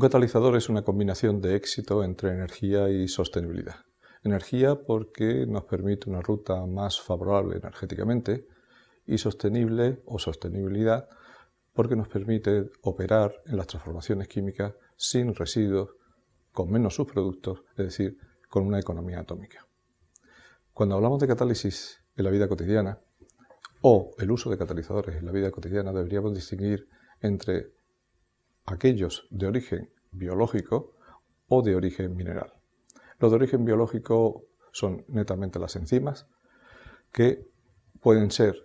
catalizador es una combinación de éxito entre energía y sostenibilidad. Energía porque nos permite una ruta más favorable energéticamente y sostenible o sostenibilidad porque nos permite operar en las transformaciones químicas sin residuos, con menos subproductos, es decir, con una economía atómica. Cuando hablamos de catálisis en la vida cotidiana o el uso de catalizadores en la vida cotidiana, deberíamos distinguir entre aquellos de origen biológico o de origen mineral. Los de origen biológico son netamente las enzimas, que pueden ser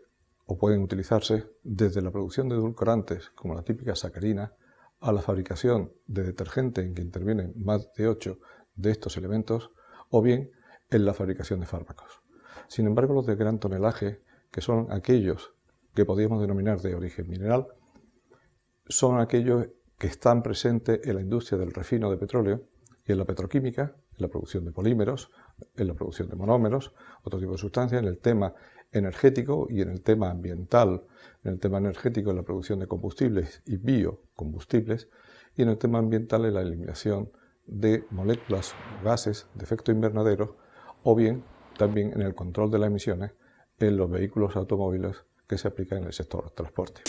o pueden utilizarse desde la producción de edulcorantes, como la típica sacarina, a la fabricación de detergente en que intervienen más de 8 de estos elementos, o bien en la fabricación de fármacos. Sin embargo, los de gran tonelaje, que son aquellos que podríamos denominar de origen mineral, son aquellos que están presentes en la industria del refino de petróleo y en la petroquímica, en la producción de polímeros, en la producción de monómeros, otro tipo de sustancias, en el tema energético y en el tema ambiental, en el tema energético en la producción de combustibles y biocombustibles, y en el tema ambiental en la eliminación de moléculas o gases de efecto invernadero, o bien también en el control de las emisiones en los vehículos automóviles que se aplican en el sector transporte.